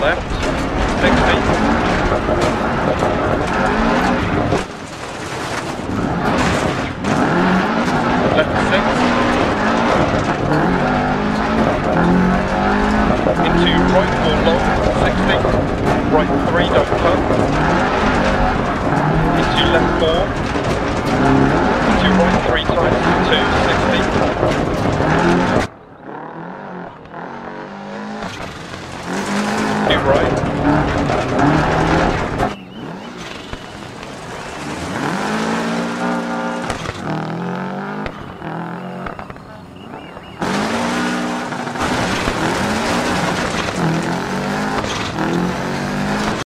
left, six feet. Left six. into right four long, 60, right three don't come. into left four, right.